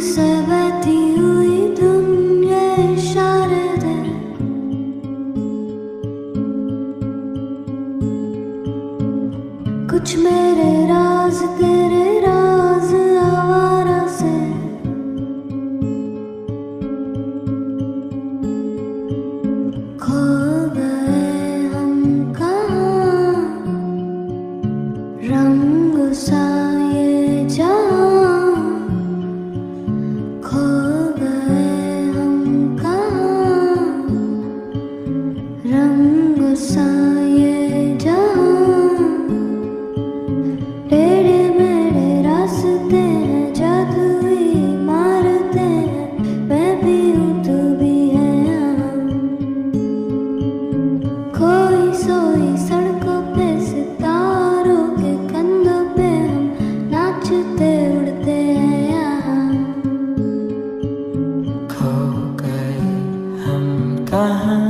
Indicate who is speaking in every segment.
Speaker 1: Seven.
Speaker 2: 疤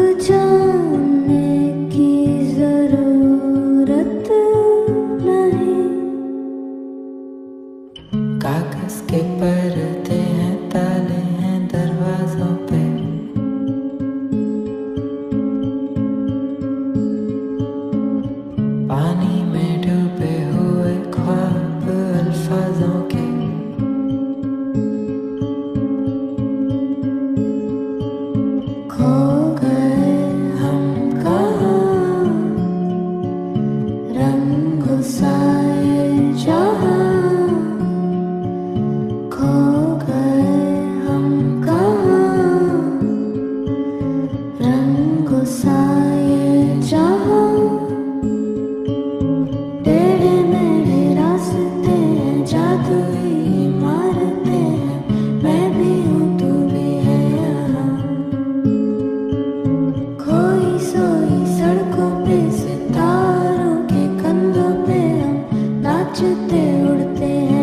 Speaker 1: जाने की ज़रूरत नहीं।
Speaker 2: कागज़ के परते हैं ताले हैं दरवाजों पानी
Speaker 1: inside. te urte